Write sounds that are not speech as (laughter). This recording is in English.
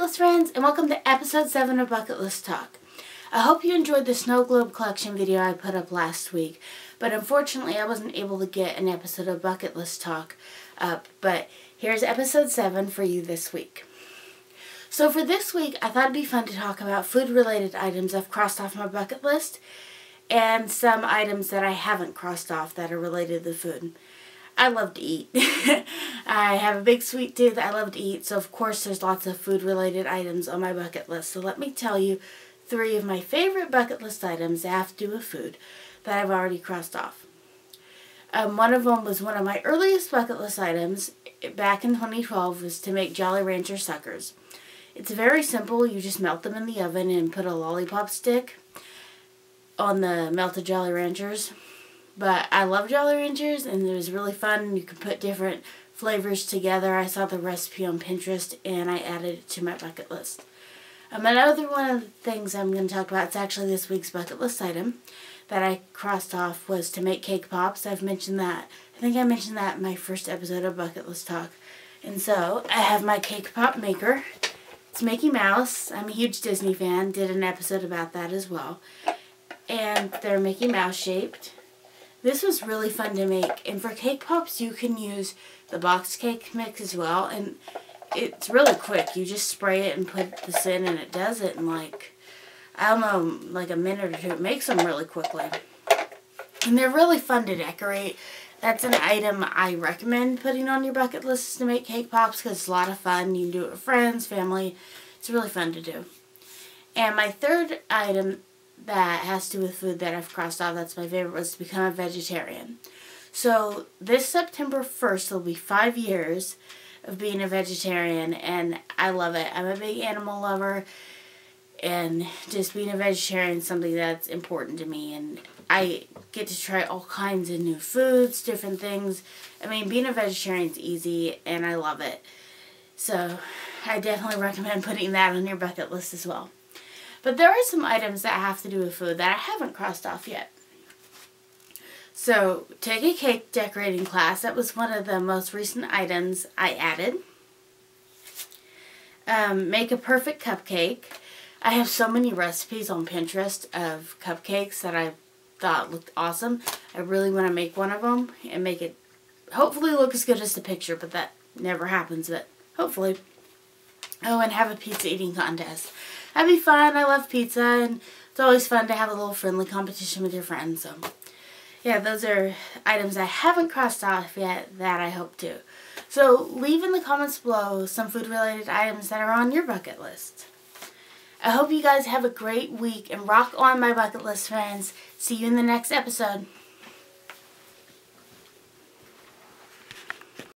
Bucket List friends and welcome to episode 7 of Bucket List Talk. I hope you enjoyed the snow globe collection video I put up last week, but unfortunately I wasn't able to get an episode of Bucket List Talk up, but here's episode 7 for you this week. So for this week, I thought it'd be fun to talk about food-related items I've crossed off my bucket list and some items that I haven't crossed off that are related to food. I love to eat. (laughs) I have a big sweet tooth. I love to eat. So, of course, there's lots of food related items on my bucket list. So, let me tell you three of my favorite bucket list items that have to do with food that I've already crossed off. Um, one of them was one of my earliest bucket list items back in 2012 was to make Jolly Rancher suckers. It's very simple. You just melt them in the oven and put a lollipop stick on the melted Jolly Ranchers. But I love Jolly Ranchers and it was really fun. You could put different flavors together. I saw the recipe on Pinterest and I added it to my bucket list. Um, another one of the things I'm going to talk about, it's actually this week's bucket list item that I crossed off was to make cake pops. I've mentioned that. I think I mentioned that in my first episode of Bucket List Talk. And so I have my cake pop maker. It's Mickey Mouse. I'm a huge Disney fan. Did an episode about that as well. And they're Mickey Mouse shaped. This was really fun to make. And for cake pops, you can use the box cake mix as well. And it's really quick. You just spray it and put this in and it does it in like, I don't know, like a minute or two. It makes them really quickly. And they're really fun to decorate. That's an item I recommend putting on your bucket list to make cake pops because it's a lot of fun. You can do it with friends, family. It's really fun to do. And my third item that has to do with food that I've crossed off that's my favorite was to become a vegetarian. So this September 1st will be five years of being a vegetarian and I love it. I'm a big animal lover and just being a vegetarian is something that's important to me and I get to try all kinds of new foods, different things. I mean, being a vegetarian is easy and I love it. So I definitely recommend putting that on your bucket list as well. But there are some items that have to do with food that I haven't crossed off yet. So, take a cake decorating class. That was one of the most recent items I added. Um, make a perfect cupcake. I have so many recipes on Pinterest of cupcakes that I thought looked awesome. I really want to make one of them and make it hopefully look as good as the picture, but that never happens, but hopefully. Oh, and have a pizza eating contest that'd be fun. I love pizza, and it's always fun to have a little friendly competition with your friends. So, yeah, those are items I haven't crossed off yet that I hope to. So, leave in the comments below some food-related items that are on your bucket list. I hope you guys have a great week and rock on my bucket list, friends. See you in the next episode.